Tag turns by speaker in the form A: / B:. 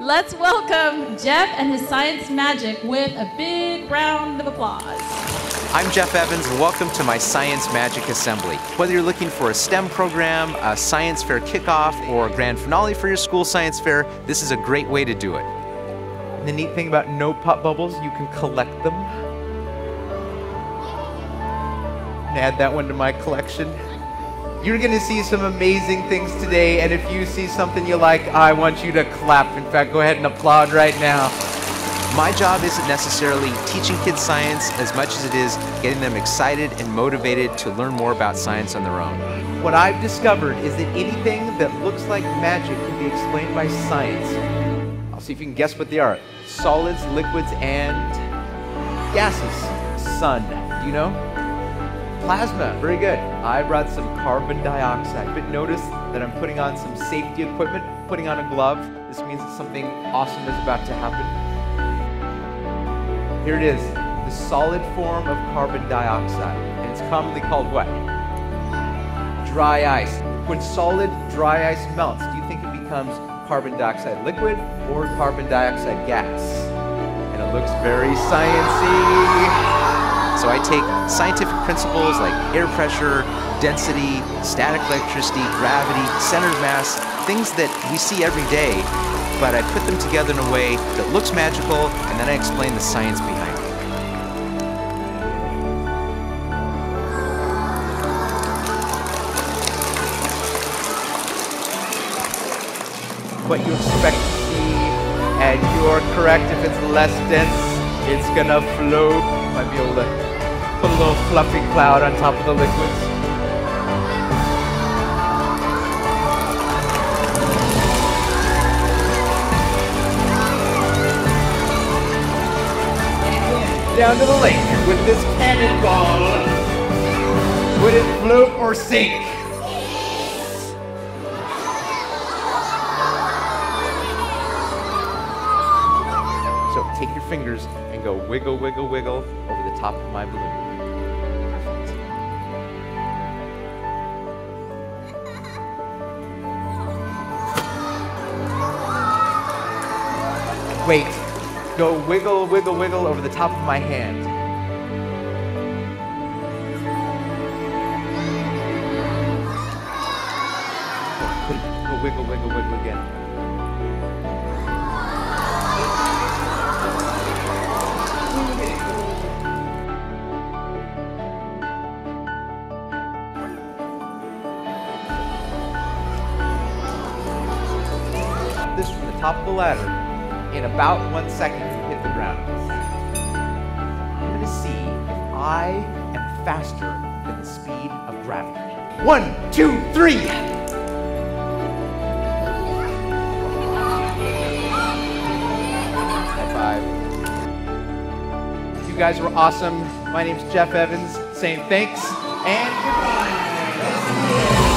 A: let's welcome Jeff and his science magic with a big round of applause.
B: I'm Jeff Evans, and welcome to my Science Magic Assembly. Whether you're looking for a STEM program, a science fair kickoff, or a grand finale for your school science fair, this is a great way to do it.
C: The neat thing about no pop bubbles, you can collect them. Add that one to my collection. You're going to see some amazing things today, and if you see something you like, I want you to clap. In fact, go ahead and applaud right now.
B: My job isn't necessarily teaching kids science as much as it is getting them excited and motivated to learn more about science on their own.
C: What I've discovered is that anything that looks like magic can be explained by science. I'll see if you can guess what they are. Solids, liquids, and gases. Sun. Do you know? Plasma. Very good. I brought some carbon dioxide. But notice that I'm putting on some safety equipment, putting on a glove. This means that something awesome is about to happen. Here it is, the solid form of carbon dioxide. And it's commonly called what? Dry ice. When solid dry ice melts, do you think it becomes carbon dioxide liquid or carbon dioxide gas? And it looks very sciencey.
B: So I take scientific principles like air pressure, density, static electricity, gravity, center of mass, things that we see every day, but I put them together in a way that looks magical, and then I explain the science behind it.
C: What you expect to see, and you're correct if it's less dense, it's gonna float. Might be able to put a little fluffy cloud on top of the liquids. down to the lake with this cannonball. Would it float or sink? So take your fingers and go wiggle, wiggle, wiggle over the top of my balloon. Wait, go wiggle, wiggle, wiggle over the top of my hand. Go wiggle, wiggle, wiggle again. This from the top of the ladder in about one second you hit the ground. I'm going to see if I am faster than the speed of gravity. One, two, three. High five. You guys were awesome. My name's Jeff Evans saying thanks and goodbye.